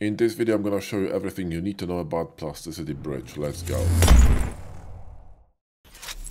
In this video I'm gonna show you everything you need to know about Plasticity Bridge. Let's go.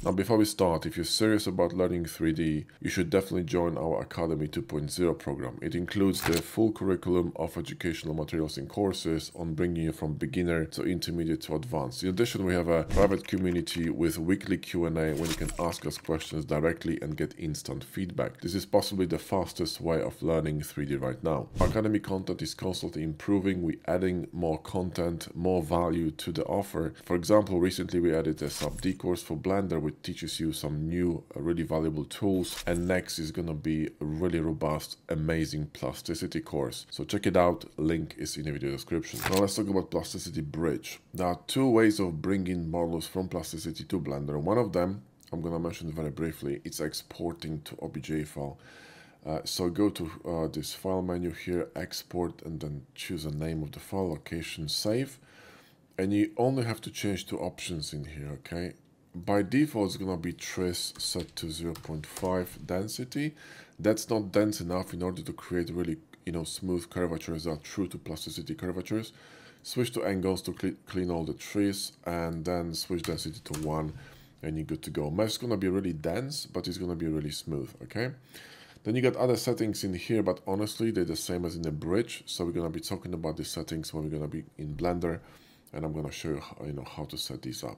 Now before we start, if you're serious about learning 3D, you should definitely join our Academy 2.0 program. It includes the full curriculum of educational materials and courses on bringing you from beginner to intermediate to advanced. In addition, we have a private community with weekly Q&A where you can ask us questions directly and get instant feedback. This is possibly the fastest way of learning 3D right now. Our Academy content is constantly improving. We're adding more content, more value to the offer. For example, recently we added a sub-D course for Blender which teaches you some new really valuable tools. And next is gonna be a really robust amazing plasticity course. So check it out link is in the video description. Now let's talk about plasticity bridge. There are two ways of bringing models from plasticity to blender. One of them i'm gonna mention very briefly it's exporting to obj file. Uh, so go to uh, this file menu here export and then choose a name of the file location save. And you only have to change two options in here okay by default it's gonna be tris set to 0.5 density. That's not dense enough in order to create really you know smooth curvatures that are true to plasticity curvatures. Switch to ngons to cl clean all the tris and then switch density to 1 and you're good to go. Mesh is gonna be really dense but it's gonna be really smooth okay? Then you got other settings in here but honestly they're the same as in the bridge. So we're gonna be talking about the settings when we're gonna be in blender and i'm gonna show you how, you know how to set these up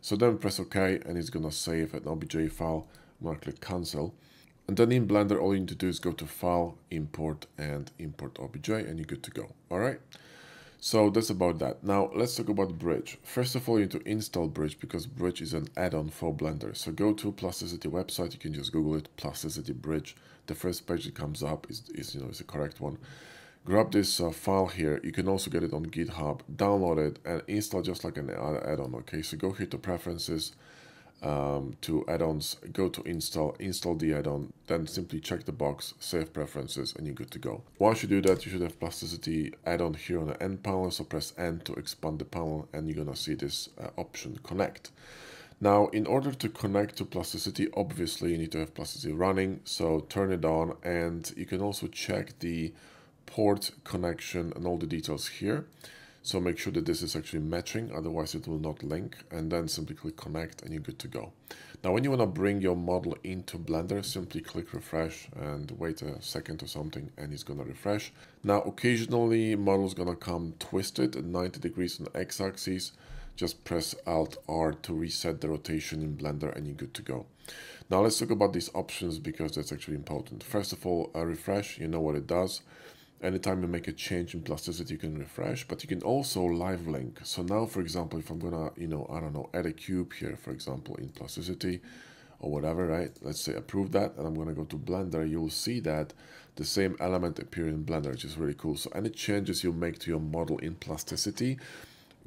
so then press OK and it's gonna save an OBJ file. I'm gonna click cancel. And then in Blender, all you need to do is go to File, Import, and Import OBJ, and you're good to go. All right. So that's about that. Now let's talk about Bridge. First of all, you need to install Bridge because Bridge is an add-on for Blender. So go to Plasticity website. You can just Google it, Plasticity Bridge. The first page that comes up is, is you know, is the correct one grab this uh, file here. You can also get it on github. Download it and install just like an add-on okay? So go here to preferences um, to add-ons. Go to install install the add-on. Then simply check the box save preferences and you're good to go. Once you do that you should have plasticity add-on here on the end panel. So press n to expand the panel and you're gonna see this uh, option connect. Now, in order to connect to Plasticity, obviously you need to have Plasticity running, so turn it on and you can also check the port connection and all the details here. So make sure that this is actually matching, otherwise it will not link, and then simply click connect and you're good to go. Now when you want to bring your model into Blender, simply click refresh and wait a second or something and it's going to refresh. Now occasionally model is going to come twisted at 90 degrees on the x-axis. Just press Alt R to reset the rotation in Blender and you're good to go. Now let's talk about these options because that's actually important. First of all, a refresh, you know what it does anytime you make a change in plasticity you can refresh but you can also live link. So now for example if i'm gonna you know i don't know add a cube here for example in plasticity or whatever right? Let's say approve that and i'm gonna go to blender you'll see that the same element appear in blender which is really cool. So any changes you make to your model in plasticity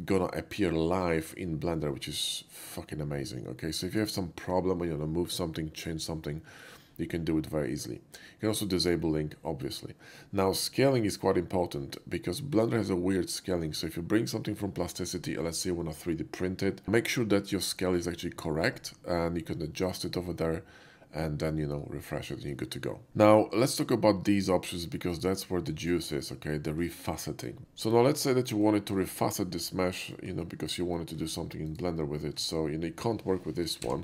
gonna appear live in blender which is fucking amazing okay? So if you have some problem when you want to move something change something you can do it very easily. You can also disable link, obviously. Now, scaling is quite important because Blender has a weird scaling. So if you bring something from plasticity, let's say you want to 3D print it, make sure that your scale is actually correct and you can adjust it over there and then you know refresh it and you're good to go now let's talk about these options because that's where the juice is okay the refaceting so now let's say that you wanted to refacet this mesh you know because you wanted to do something in blender with it so you know you can't work with this one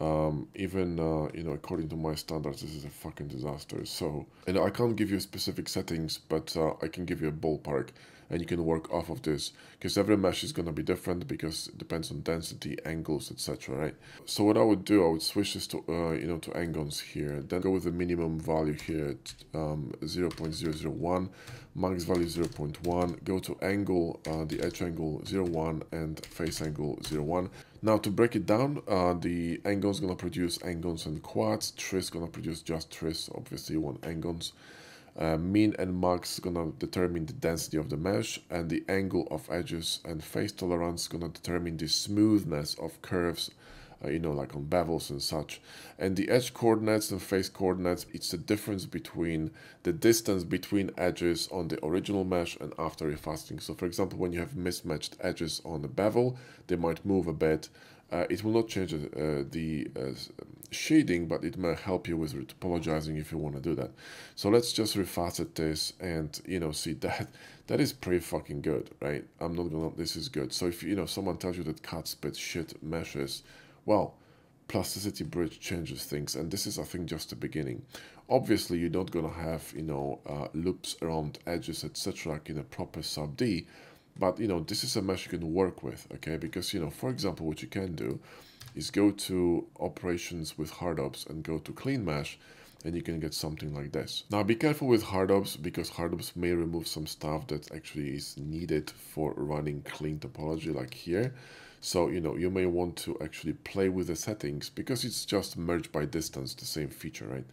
um, even uh, you know according to my standards this is a fucking disaster. So and i can't give you specific settings but uh, i can give you a ballpark and you can work off of this because every mesh is going to be different because it depends on density ngons etc right so what i would do i would switch this to uh, you know to ngons here then go with the minimum value here um, 0 0.001 max value 0 0.1 go to angle uh, the edge angle 01 and face angle 01 now to break it down, uh, the ngon is gonna produce ngons and quads. Tris gonna produce just tris. Obviously, you want angles. Uh, mean and max is gonna determine the density of the mesh, and the angle of edges and face tolerance is gonna determine the smoothness of curves uh, you know, like on bevels and such. And the edge coordinates and face coordinates, it's the difference between the distance between edges on the original mesh and after refaceting. So for example, when you have mismatched edges on the bevel, they might move a bit. Uh, it will not change uh, the uh, shading, but it may help you with topologizing if you want to do that. So let's just refacet this and, you know, see that that is pretty fucking good, right? I'm not gonna, this is good. So if, you know, someone tells you that cut spit shit meshes, well, plasticity bridge changes things. And this is, I think, just the beginning. Obviously, you're not gonna have, you know, uh, loops around edges, etc. like in a proper sub D, but, you know, this is a mesh you can work with, okay? Because, you know, for example, what you can do is go to operations with HardOPS and go to clean mesh and you can get something like this. Now be careful with HardOPS because HardOPS may remove some stuff that actually is needed for running clean topology like here. So, you know, you may want to actually play with the settings because it's just merged by distance, the same feature, right?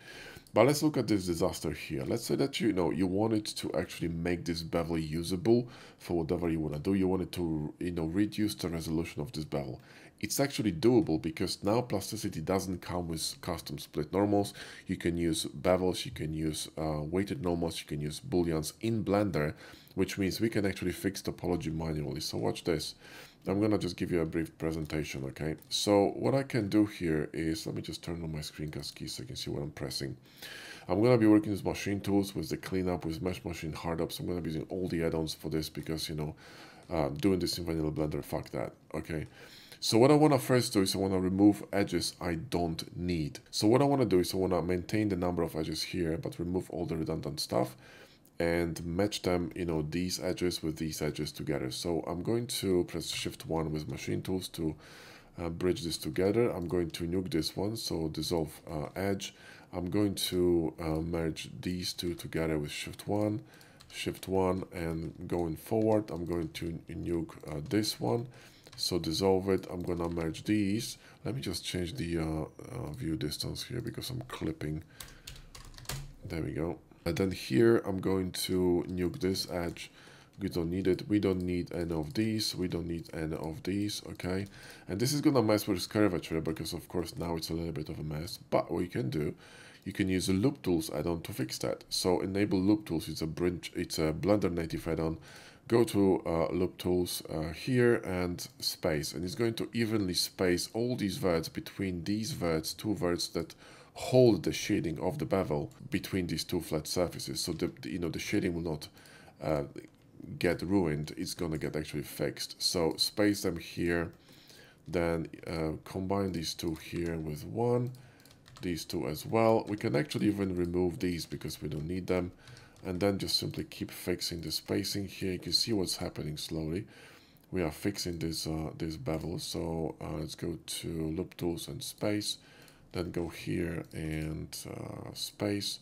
But let's look at this disaster here. Let's say that you know you wanted to actually make this bevel usable for whatever you want to do. You wanted to you know reduce the resolution of this bevel it's actually doable because now plasticity doesn't come with custom split normals. You can use bevels, you can use uh, weighted normals, you can use booleans in Blender, which means we can actually fix topology manually. So watch this. I'm gonna just give you a brief presentation, okay? So what I can do here is, let me just turn on my screencast key so you can see what I'm pressing. I'm gonna be working with machine tools, with the cleanup, with mesh machine HardOPS. I'm gonna be using all the add-ons for this because, you know, uh, doing this in vanilla Blender, fuck that, okay? So what I want to first do is I want to remove edges I don't need. So what I want to do is I want to maintain the number of edges here, but remove all the redundant stuff and match them, you know, these edges with these edges together. So I'm going to press shift one with machine tools to uh, bridge this together. I'm going to nuke this one, so dissolve uh, edge. I'm going to uh, merge these two together with shift one, shift one, and going forward, I'm going to nuke uh, this one so dissolve it. I'm gonna merge these. Let me just change the uh, uh, view distance here because I'm clipping. There we go. And then here I'm going to nuke this edge. We don't need it. We don't need any of these. We don't need any of these. Okay. And this is gonna mess with curvature because of course now it's a little bit of a mess. But what you can do, you can use the loop tools add-on to fix that. So enable loop tools. It's a bridge. It's a Blender native add-on go to uh, loop tools uh, here and space and it's going to evenly space all these verts between these verts two verts that hold the shading of the bevel between these two flat surfaces. So the, you know the shading will not uh, get ruined. It's gonna get actually fixed. So space them here then uh, combine these two here with one these two as well. We can actually even remove these because we don't need them. And then just simply keep fixing the spacing here. You can see what's happening slowly. We are fixing this uh, this bevel. So uh, let's go to loop tools and space then go here and uh, space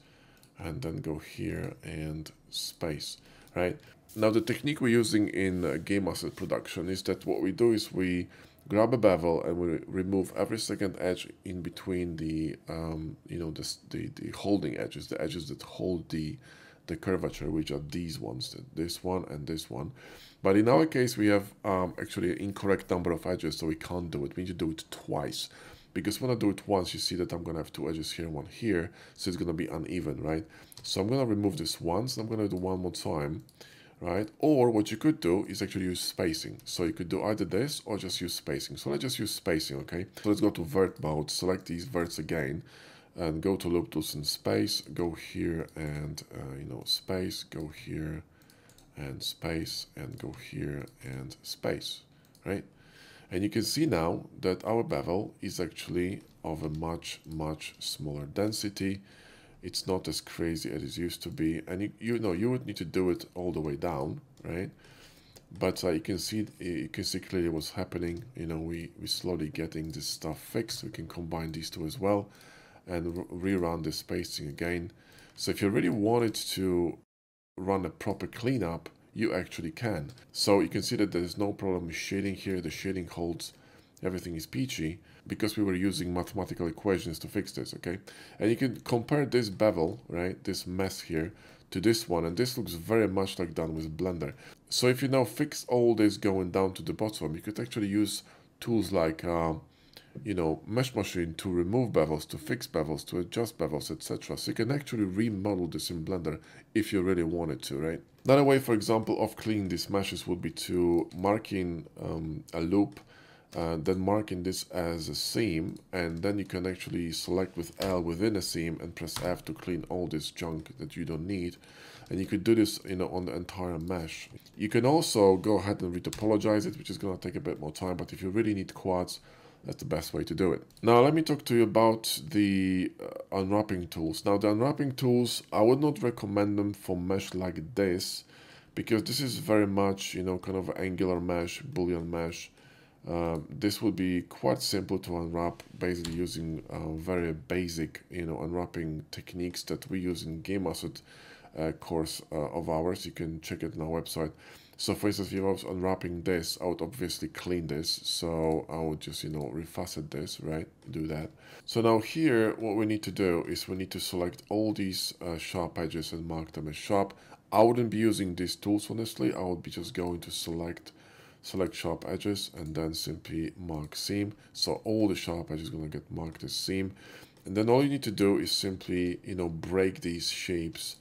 and then go here and space right now the technique we're using in uh, game asset production is that what we do is we grab a bevel and we remove every second edge in between the um, you know the, the the holding edges the edges that hold the the curvature, which are these ones, this one and this one. But in our case, we have um, actually an incorrect number of edges, so we can't do it. We need to do it twice. Because when I do it once, you see that I'm going to have two edges here and one here, so it's going to be uneven, right? So I'm going to remove this once, I'm going to do one more time, right? Or what you could do is actually use spacing. So you could do either this or just use spacing. So let's just use spacing, okay? So let's go to vert mode, select these verts again, and go to loop tools in space go here and uh, you know space go here and space and go here and space right and you can see now that our bevel is actually of a much much smaller density. It's not as crazy as it used to be. And you, you know you would need to do it all the way down right? But uh, you can see you can see clearly what's happening. You know we we slowly getting this stuff fixed. We can combine these two as well and rerun the spacing again. So if you really wanted to run a proper cleanup, you actually can. So you can see that there's no problem with shading here. The shading holds, everything is peachy because we were using mathematical equations to fix this, okay? And you can compare this bevel, right, this mess here, to this one, and this looks very much like done with Blender. So if you now fix all this going down to the bottom, you could actually use tools like uh, you know, mesh machine to remove bevels, to fix bevels, to adjust bevels, etc. So you can actually remodel this in Blender if you really wanted to, right? Another way, for example, of cleaning these meshes would be to mark in um, a loop uh, then marking this as a seam and then you can actually select with L within a seam and press F to clean all this junk that you don't need and you could do this you know on the entire mesh you can also go ahead and retopologize it which is going to take a bit more time but if you really need quads that's the best way to do it. Now let me talk to you about the uh, unwrapping tools. Now the unwrapping tools, I would not recommend them for mesh like this because this is very much, you know, kind of angular mesh, boolean mesh. Um, this would be quite simple to unwrap basically using uh, very basic, you know, unwrapping techniques that we use in Game Asset uh, course uh, of ours. You can check it on our website. So for instance, if I was unwrapping this, I would obviously clean this. So I would just, you know, refacet this, right? Do that. So now here, what we need to do is we need to select all these uh, sharp edges and mark them as sharp. I wouldn't be using these tools, honestly. I would be just going to select select sharp edges and then simply mark seam. So all the sharp edges are going to get marked as seam. And then all you need to do is simply, you know, break these shapes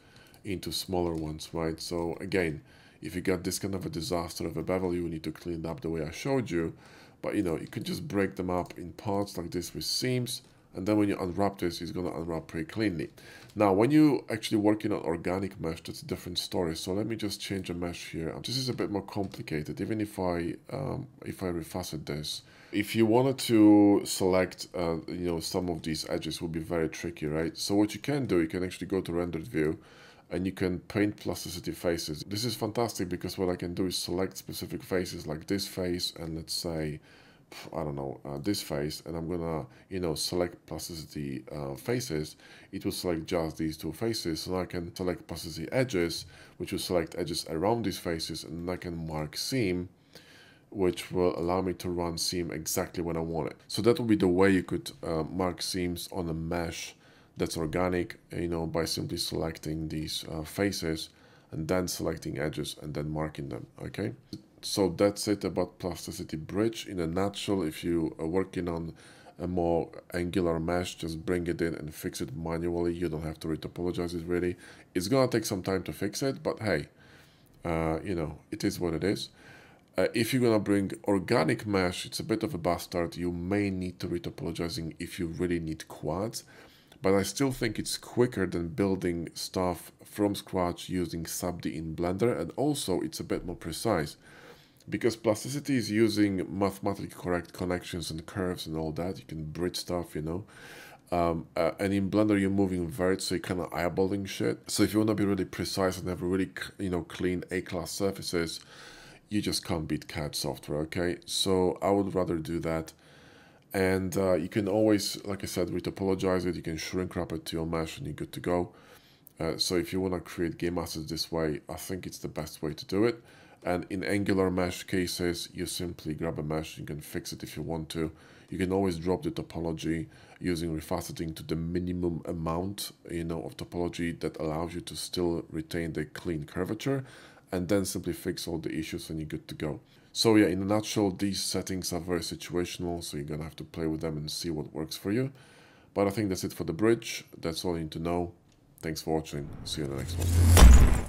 into smaller ones, right? So again, if you got this kind of a disaster of a bevel, you need to clean up the way I showed you. But you know, you can just break them up in parts like this with seams. And then when you unwrap this, it's going to unwrap pretty cleanly. Now, when you actually working on organic mesh, that's a different story. So let me just change a mesh here. This is a bit more complicated, even if I um, if I refacet this. If you wanted to select, uh, you know, some of these edges will be very tricky, right? So what you can do, you can actually go to rendered view and you can paint plasticity faces. This is fantastic because what I can do is select specific faces like this face and let's say, I don't know, uh, this face and I'm gonna, you know, select plasticity uh, faces. It will select just these two faces. So I can select plasticity edges, which will select edges around these faces and I can mark seam which will allow me to run seam exactly when I want it. So that will be the way you could uh, mark seams on a mesh that's organic, you know, by simply selecting these uh, faces and then selecting edges and then marking them, okay? So that's it about plasticity bridge. In a nutshell, if you are working on a more angular mesh, just bring it in and fix it manually. You don't have to retopologize it really. It's gonna take some time to fix it, but hey, uh, you know, it is what it is. Uh, if you're gonna bring organic mesh, it's a bit of a bastard. You may need to retopologizing if you really need quads but I still think it's quicker than building stuff from scratch using SubD in Blender and also it's a bit more precise because plasticity is using mathematically correct connections and curves and all that. You can bridge stuff, you know. Um, uh, and in Blender, you're moving verts, so you're kind of eyeballing shit. So if you want to be really precise and have really, you know, clean A-class surfaces, you just can't beat CAD software, okay? So I would rather do that and uh, you can always, like I said, retopologize it. You can shrink wrap it to your mesh and you're good to go. Uh, so if you want to create game assets this way, I think it's the best way to do it. And in Angular mesh cases, you simply grab a mesh. You can fix it if you want to. You can always drop the topology using refaceting to the minimum amount, you know, of topology that allows you to still retain the clean curvature and then simply fix all the issues and you're good to go. So yeah, in a nutshell, these settings are very situational, so you're gonna have to play with them and see what works for you. But I think that's it for the bridge. That's all you need to know. Thanks for watching. See you in the next one.